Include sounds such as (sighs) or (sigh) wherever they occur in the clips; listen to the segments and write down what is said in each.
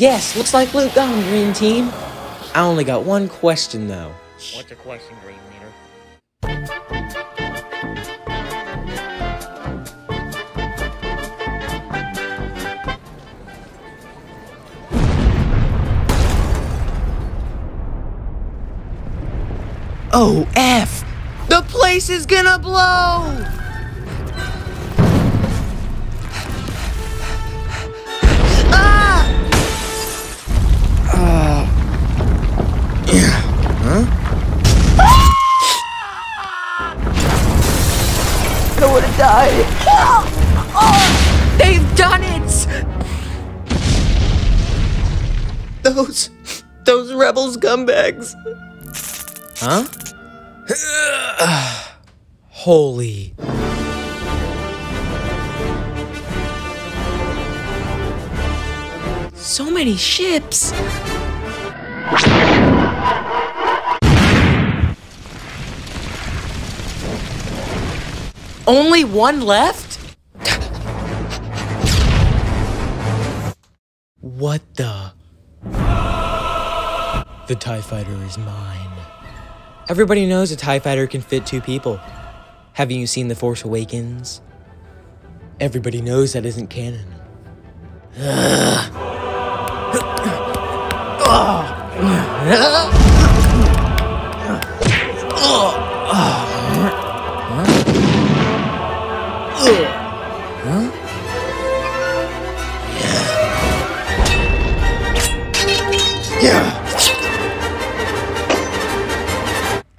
Yes, looks like Luke got him, Green Team. I only got one question, though. What's your question, Green Leader? Oh, F! The place is gonna blow! Huh? I would have died. Oh, they've done it! Those, those rebel scumbags. Huh? (sighs) Holy. So many ships. Only one left? What the? The TIE fighter is mine. Everybody knows a TIE fighter can fit two people. Haven't you seen The Force Awakens? Everybody knows that isn't canon. (sighs)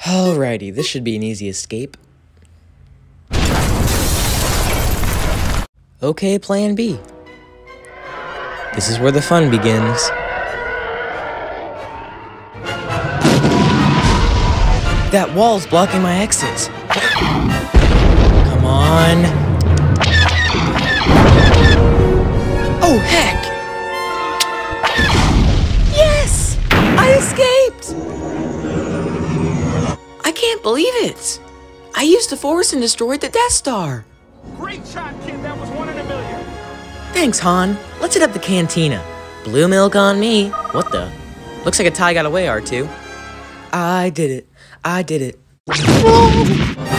Alrighty, this should be an easy escape. Okay, plan B. This is where the fun begins. That wall's blocking my exits. Come on. Oh, heck! Yes! I escaped! I can't believe it! I used the Force and destroyed the Death Star! Great shot, kid. That was one in a million. Thanks, Han. Let's hit up the cantina. Blue milk on me. What the? Looks like a tie got away, R2. I did it. I did it.